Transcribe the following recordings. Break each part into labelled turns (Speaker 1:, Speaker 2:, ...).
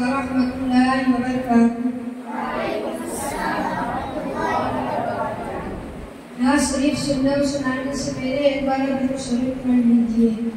Speaker 1: warahmatullahi wabarakatuh. Nah, serif sunnah sunnah ini sepeda yang baru baru serif mandiji.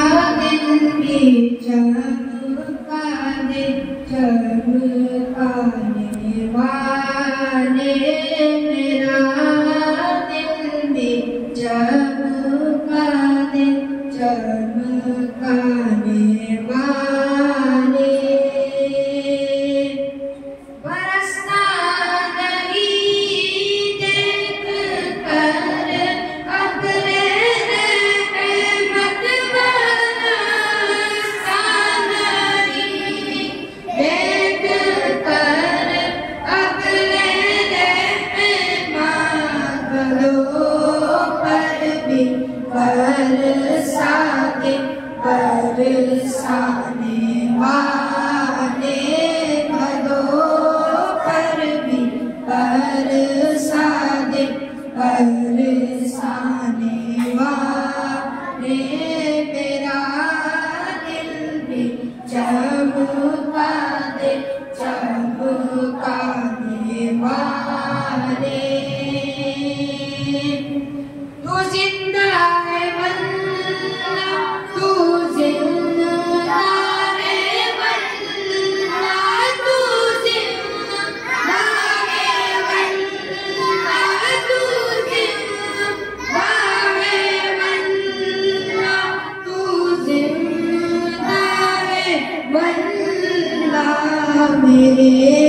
Speaker 1: sẽ bước qua मेरे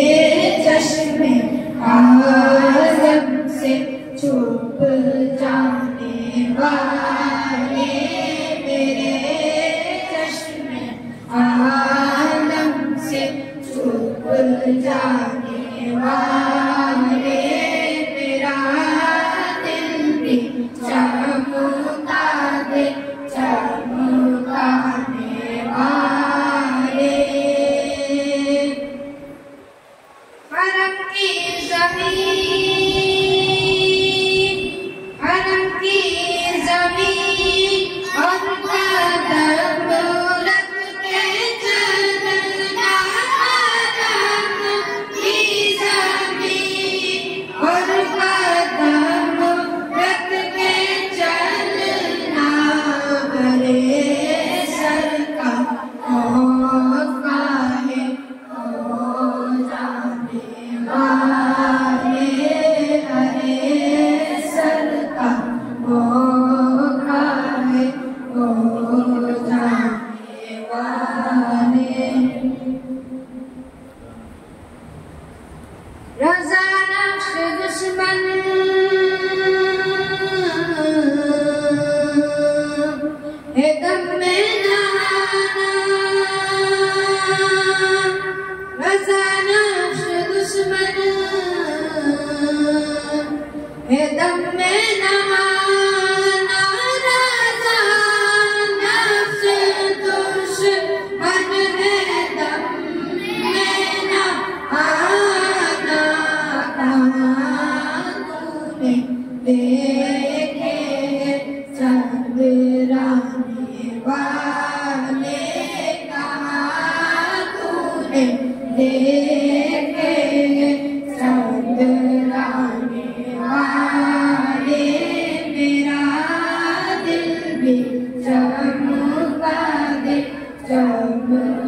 Speaker 1: Amen.